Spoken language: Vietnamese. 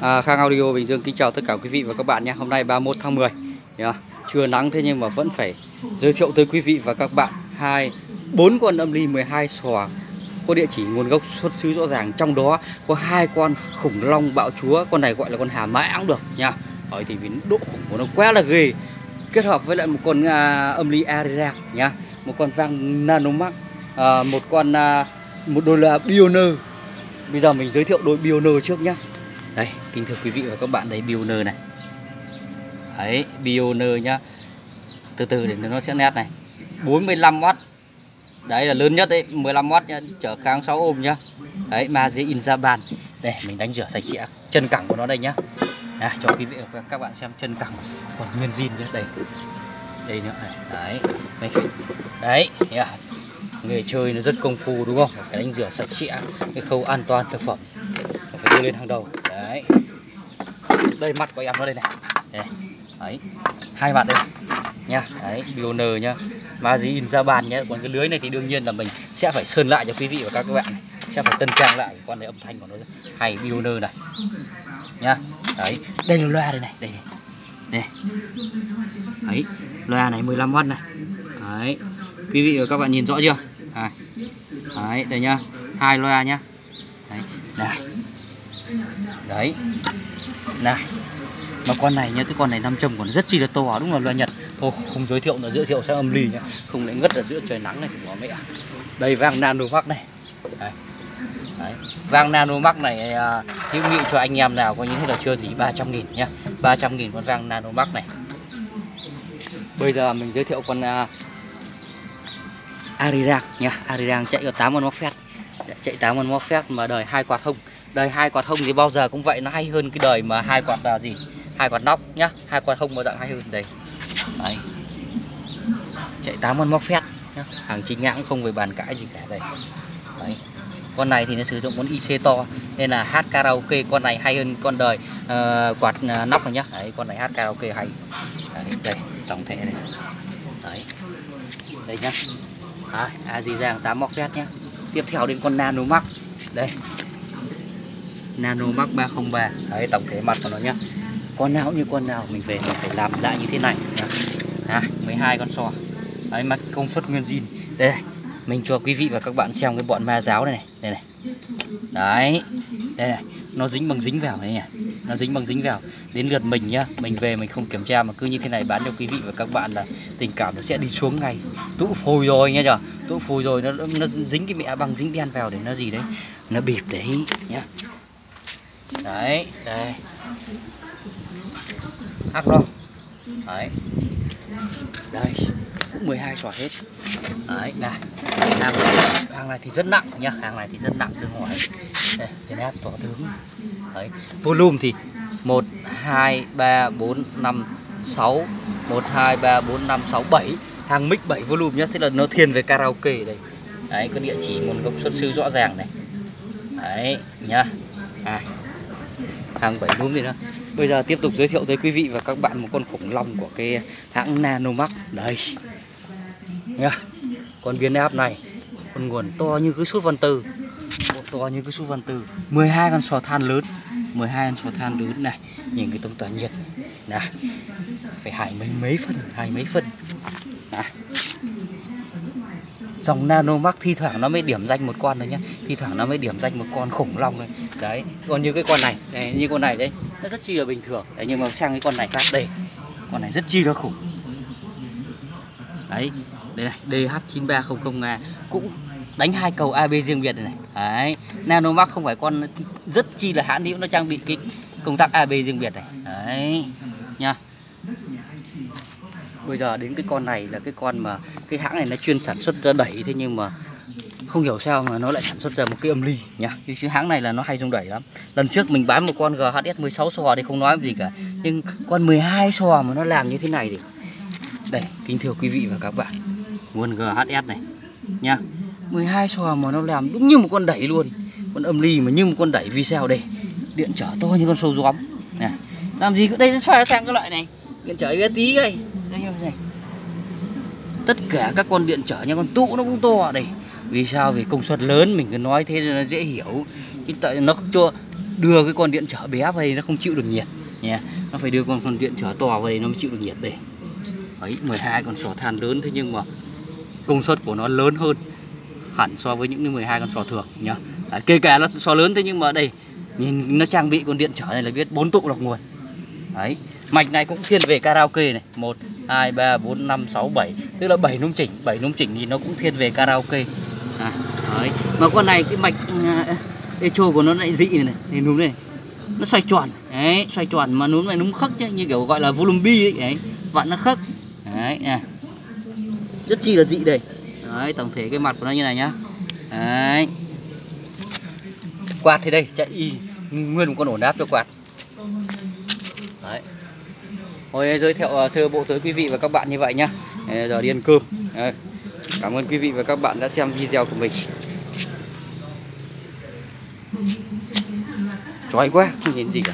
À, Khang Audio Bình Dương kính chào tất cả quý vị và các bạn nhé. Hôm nay 31 tháng 10. Yeah. Chưa nắng thế nhưng mà vẫn phải giới thiệu tới quý vị và các bạn hai bốn con âm ly 12 sò có địa chỉ nguồn gốc xuất xứ rõ ràng trong đó có hai con khủng long bạo chúa con này gọi là con hà mã cũng được nha ở thì vì độ khủng của nó quá là ghê kết hợp với lại một con à, âm ly Arira nhá một con vang nanomax à, một con à, một đôi là bioner. bây giờ mình giới thiệu đôi bioner trước nhá đây kính thưa quý vị và các bạn đấy Bioner này. Đấy Bioner nhá. Từ từ để nó sẽ nét này. 45W đấy là lớn nhất đấy 15W nhá chở kháng 6 ôm nhá. Đấy Maze in Japan. Đây mình đánh rửa sạch sẽ chân cẳng của nó đây nhá. À, cho quý vị và các bạn xem chân cẳng còn nguyên zin nhá. Đây. Đây nữa này. Đấy đấy, đấy yeah. À. nghề chơi nó rất công phu đúng không? Phải đánh rửa sạch sẽ cái khâu an toàn thực phẩm. Phải đưa lên hàng đầu đây mặt của em nó đây này. Đây. đấy, hai mặt đây nha đấy, bioner nhá. Ma gì in ra bàn nhé còn cái lưới này thì đương nhiên là mình sẽ phải sơn lại cho quý vị và các bạn này. Sẽ phải tân trang lại con này âm thanh của nó. Hay bioner này, nhá, đấy. Đây là loa đây này đây này, đây đấy, loa này 15W này. Đấy, quý vị và các bạn nhìn rõ chưa? À. đấy, đây nhá, hai loa nhá. Đấy đấy này mà con này nhá cái con này nam châm còn rất chi là to đúng là loa nhật. Thôi không giới thiệu nữa giới thiệu sang âm ly nhá. Không lại ngất ở giữa trời nắng này bỏ mẹ. Đây vang nano max này. Đấy. Đấy. Vang Nano Max này à, hữu nghị cho anh em nào có những là chưa gì 300 nghìn nhá. 300 nghìn con Vang Nano Max này. Bây giờ mình giới thiệu con à, Arirang nha Arirang chạy có 8 con móc phép chạy 8 con móc phép mà đời hai quạt hông đời hai quạt hông thì bao giờ cũng vậy nó hay hơn cái đời mà hai quạt là gì? Hai quạt nóc nhá hai quạt hông bao dạng hay hơn đây. Đấy chạy tám con móc phét nhá. hàng chính hãng không về bàn cãi gì cả đây. Đấy. Con này thì nó sử dụng con IC to nên là hát karaoke con này hay hơn con đời uh, quạt uh, nóc này nhá. Đấy con này hát karaoke hay. Đấy, đây tổng thể này. Đấy. Đây nhá. À, Aziza 8 móc phét nhá. Tiếp theo đến con Nano mắc đây. Nano Max 303 đấy tổng thể mặt của nó nhá. Con nào như con nào mình về mình phải làm lại như thế này nhá. À, 12 con sò. Đấy mặt công suất nguyên zin. Đây mình cho quý vị và các bạn xem cái bọn ma giáo này này. Đây này. Đấy. Đây này nó dính bằng dính vào này nhỉ. Nó dính bằng dính vào. Đến lượt mình nhá mình về mình không kiểm tra mà cứ như thế này bán cho quý vị và các bạn là tình cảm nó sẽ đi xuống ngay. Tụ phôi rồi nhá chưa? Tụ phôi rồi nó nó dính cái mẹ bằng dính đen vào để nó gì đấy? Nó bịp đấy nhá đấy đây. Ác luôn. Đấy. Đây cũng 12 sọt hết. Đấy này hàng, này, hàng này thì rất nặng nhá. Hàng này thì rất nặng đừng hỏi. Đây cái áp tỏ tướng. Đấy volume thì 1 2 3 4 5 6 1 2 3 4 5 6 7 hàng mic 7 volume nhá thế là nó thiên về karaoke đây. Đấy có địa chỉ nguồn gốc xuất xứ rõ ràng này. Đấy nhá. À, hàng bảy núm gì nữa Bây giờ tiếp tục giới thiệu tới quý vị và các bạn một con khủng long của cái hãng Nanomax. Đây. Nhá. Con viên áp này, Con nguồn to như cái sút văn tư. To như cái sút văn tư. 12 con sò than lớn. 12 con sò than lớn này. Nhìn cái tông tỏa nhiệt. Này Phải hải mấy mấy phân Hải mấy phân. Này dòng nano max thi thoảng nó mới điểm danh một con thôi nhá. Thi thoảng nó mới điểm danh một con khủng long đấy đấy còn như cái con này này như con này đấy nó rất chi là bình thường. Đấy nhưng mà sang cái con này khác đây con này rất chi là khủng. Đấy đây này DH9300A cũng đánh hai cầu AB riêng biệt này, này. đấy nano max không phải con rất chi là hãn hữu nó trang bị cái công tác AB riêng biệt này. Đấy nha bây giờ đến cái con này là cái con mà cái hãng này nó chuyên sản xuất ra đẩy, thế nhưng mà không hiểu sao mà nó lại sản xuất ra một cái âm ly nhá chứ hãng này là nó hay dùng đẩy lắm. Lần trước mình bán một con GHS 16 sò thì không nói gì cả, nhưng con 12 sò mà nó làm như thế này thì đây, kính thưa quý vị và các bạn, nguồn GHS này nha 12 sò mà nó làm đúng như một con đẩy luôn, con âm ly mà như một con đẩy, vì sao đây? Điện trở to như con sâu gióm này làm gì cứ đây nó xoay sang cái loại này? Điện trở bé tí đây này tất cả các con điện trở nha con tụ nó cũng to à đây. Vì sao? Vì công suất lớn mình cứ nói thế cho nó dễ hiểu. Chứ tại nó cho đưa cái con điện trở bé về nó không chịu được nhiệt. Nha nó phải đưa con con điện trở to về nó mới chịu được nhiệt đây. Ấy 12 con sò than lớn thế nhưng mà công suất của nó lớn hơn hẳn so với những cái 12 con sò thường nhá. À, kể cả nó sò lớn thế nhưng mà đây nhìn nó trang bị con điện trở này là biết bốn tụ lọc nguồn. Đấy mạch này cũng thiên về karaoke này một hai ba bốn năm sáu bảy. Tức là bảy nung chỉnh bảy nung chỉnh thì nó cũng thiên về karaoke. À, đấy. Mà con này cái mạch uh, echo của nó lại dị này này, này núm này. Nó xoay tròn đấy xoay tròn mà núm này núm khắc chứ như kiểu gọi là volume bi ấy đấy vặn nó khắc. Đấy nè rất chi là dị đây. Đấy tổng thể cái mặt của nó như này nhá. Đấy. Quạt thì đây chạy y nguyên một con ổn áp cho quạt. Thôi, giới thiệu à, sơ bộ tới quý vị và các bạn như vậy nhá. Giờ đi ăn cơm. Cảm ơn quý vị và các bạn đã xem video của mình. Chói quá, không nhìn gì cả.